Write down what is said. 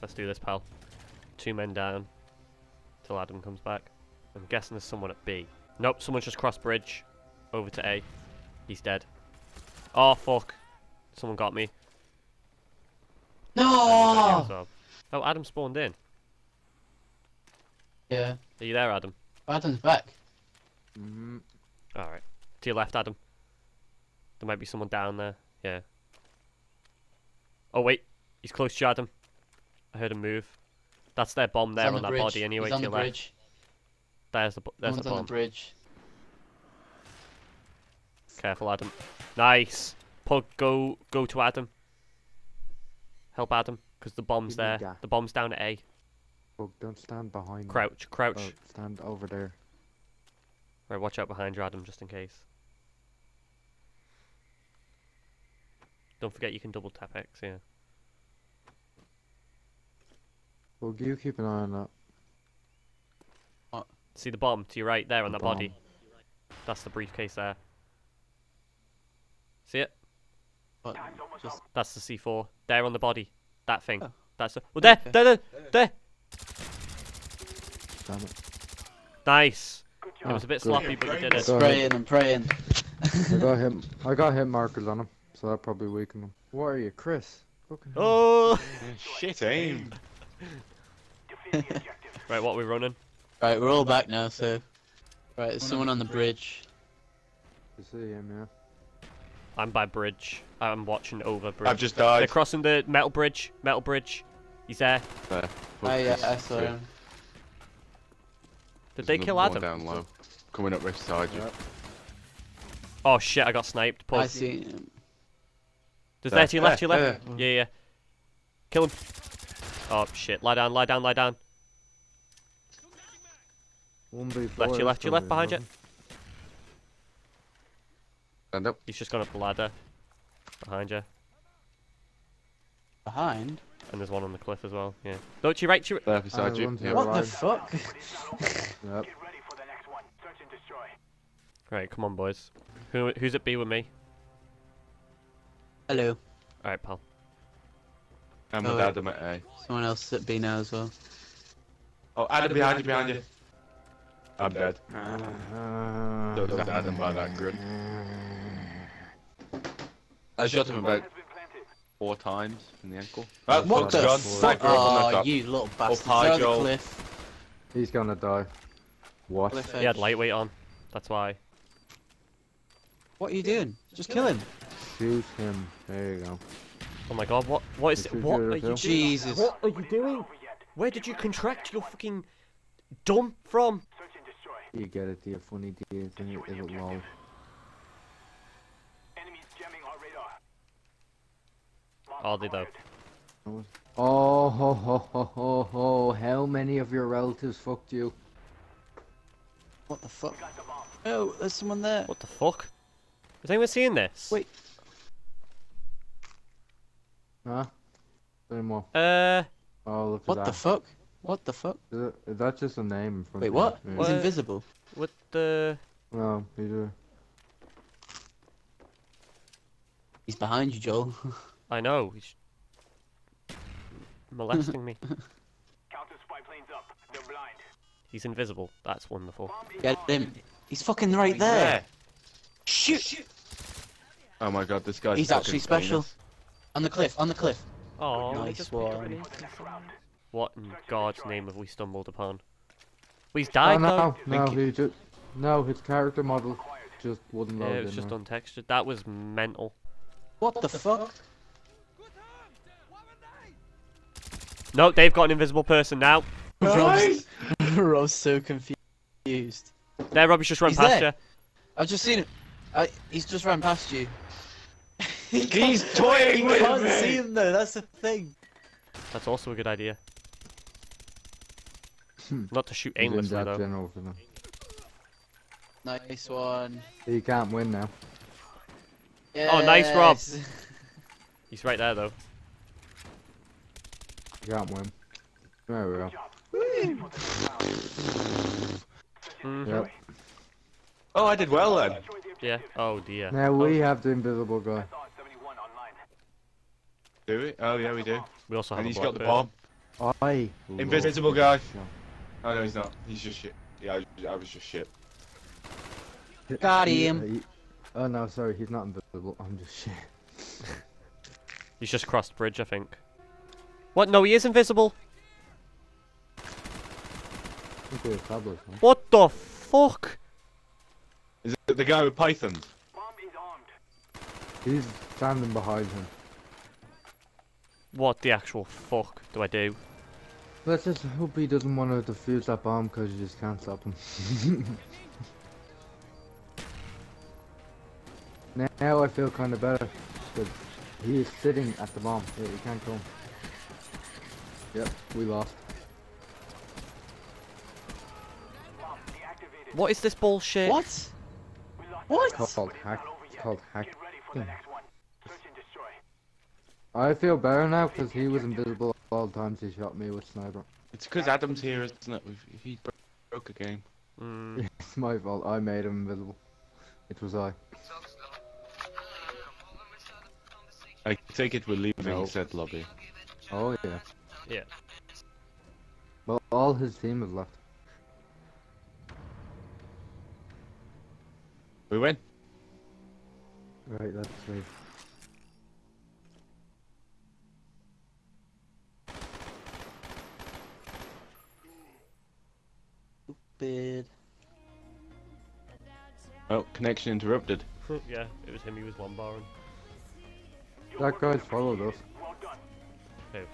Let's do this, pal. Two men down. Till Adam comes back. I'm guessing there's someone at B. Nope, someone's just crossed bridge. Over to A. He's dead. Oh, fuck. Someone got me. No! Oh, Adam spawned in. Yeah. Are you there, Adam? Adam's back. Mm-hmm. Alright. To your left, Adam. There might be someone down there. Yeah. Oh, wait. He's close to you, Adam. I heard him move. That's their bomb there on, the that bridge. body anyway, He's on your the left. bridge. There's the, bo- there's One's the on the bridge. Careful, Adam. Nice. Pug, go go to Adam. Help Adam, because the bomb's there. that. The bomb's down at A. Oh, don't stand behind me. Crouch, crouch. Oh, stand over there. Right, watch out behind you, Adam, just in case. Don't forget you can double tap X, yeah. Well, you keep an eye on that. Uh, see the bomb to your right there on The that body. That's the briefcase there. See it? But just That's the C4. There on the body. That thing. Oh. That's the. Oh, there, Okay. there, there, there. Damn it. Nice. It was a bit sloppy, but you did it. Go ahead. spraying and praying. I got him. I got hit markers on him, so that probably weakened him. What are you, Chris? Fucking. Oh. Shit aim. Right, what are we running? Right, we're all back now, so. Right, there's someone on the bridge. You see him, yeah. I'm by bridge. I'm watching over bridge. I've just died. They're crossing the metal bridge. Metal bridge. He's there. There. Oh yeah, I saw him. Did There's they kill Adam? down low. Coming up beside you. Yep. Oh shit! I got sniped. I Pause. see him. There's There, there to your left. To your there, left. Yeah, yeah. Kill him. Oh shit! Lie down. Lie down. Lie down. Left, you left, you left, behind you. Stand up. He's just gone up the ladder. Behind you. Behind? And there's one on the cliff as well. Yeah. No, to your right. To your... There beside you. one's Yep. here. What the Right. fuck? Yep. Right, come on, boys. Who who's at B with me? Hello. All right, pal. I'm Oh, with wait. Adam at A. Someone else at B now as well. Oh, Adam behind you, behind you. I'm dead. Uh, So does Adam by that grin. I shot him about four times in the ankle. What What the John, fuck? sniper up on that Oh, you little bastard. high, the Joel. cliff. He's gonna die. What? cliff He had lightweight on. That's why. What are you doing? Just kill him. Shoot him. There you go. Oh my god, what what is Did you what are it, you Phil? doing? Jesus. What are you doing? Where did you contract your fucking dumb from? You get it, dear funny dear. Isn't it, is it low? Are they though? Oh ho ho ho ho ho! How many of your relatives fucked you? What the fuck? Oh, there's someone there. What the fuck? Is anyone seeing this? Wait. Huh? Any more? Uh, Oh look at What that. the fuck? What the fuck? Is, it, is that just a name in front Wait, what? you? He's invisible. what the? No, he's a... He's behind you, Joel. I know. He's molesting me. He's invisible. That's wonderful. Get him. He's fucking right there. Shoot! Oh my god, this guy's He's actually special. famous. On the cliff, on the cliff. Oh, Nice one. What in God's name have we stumbled upon? Well, he's Oh died though. no, no, Thank he just... No, his character model just wouldn't Yeah, it was just there. untextured. That was mental. What the fuck? No, they've got an invisible person now. Rob's, Rob's so confused. There, Robbie's just run He's past there. you. I've just seen him. I, he's just ran past you. He He's can't- toying He with can't me. see him though. That's the thing. That's also a good idea. Hmm. Not to shoot He's aimlessly that though. general for them. Nice one. He can't win now. Oh, nice, Rob. He's right there though. He can't win. There we go. Mhm. Yep. Oh, I did well then. Yeah. Oh dear. Now Oh, we have the invisible guy. Do we? Oh yeah, we do. we also have And a he's black got the bomb. I. Invisible guy. Oh no, he's not. He's just shit. Yeah, I, I was just shit. Got him. oh no, sorry, he's not invisible. I'm just shit. He's just crossed bridge, I think. What? No, he is invisible. I think we established, man. What the fuck? Is it the guy with pythons? He's standing behind him. What the actual fuck do I do? Let's just hope he doesn't want to defuse that bomb because you just can't stop him. now I feel kind of better because he is sitting at the bomb. Yeah, he can't come. Yep, we lost. What is this bullshit? What? What? It's called hack. It's called hacking. I feel better now because he was invisible all the times he shot me with sniper. It's because Adam's here, isn't it? He broke a game. Mm, It's my fault. I made him invisible. It was I. I take it we're leaving No. said lobby. Oh yeah. yeah. Well, all his team have left. We win. Right, let's leave. Oh, connection interrupted. yeah, it was him. He was one barring. That guy's followed us. Hey.